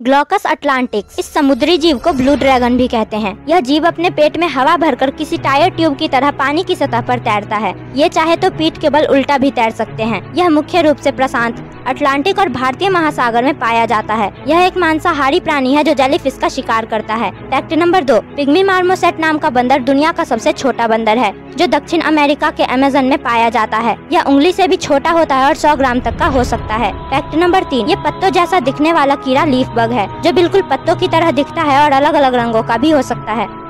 Glaucus Atlantic इस समुद्री जीव को ब्लू ड्रैगन भी कहते हैं। यह जीव अपने पेट में हवा भरकर किसी टायर ट्यूब की तरह पानी की सतह पर तैरता है। ये चाहे तो पीठ के बल उल्टा भी तैर सकते हैं। यह मुख्य रूप से प्रशांत अटलांटिक और भारतीय महासागर में पाया जाता है। यह एक मांसाहारी प्राणी है जो जेलीफिश का शिकार करता है। फैक्ट नंबर दो पिग्मी मार्मोसेट नाम का बंदर दुनिया का सबसे छोटा बंदर है, जो दक्षिण अमेरिका के अमेजन में पाया जाता है। यह उंगली से भी छोटा होता है और 100 ग्राम तक का हो सकता है। फैक्ट नंबर तीन, ये पत्तों जैसा दिखने वाला कीड़ा लीफ बग है, जो बिल्कुल पत्तों की तरह दिखता है और अलग अलग रंगों का भी हो सकता है।